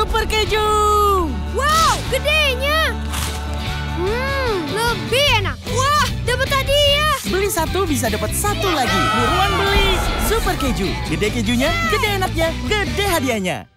super keju. Wow, gedenya. Hmm, lebih enak. Wah, dapat hadiah. Ya. Beli satu bisa dapat satu lagi. Buruan beli. Super keju. Gede kejunya, gede enaknya, gede hadiahnya.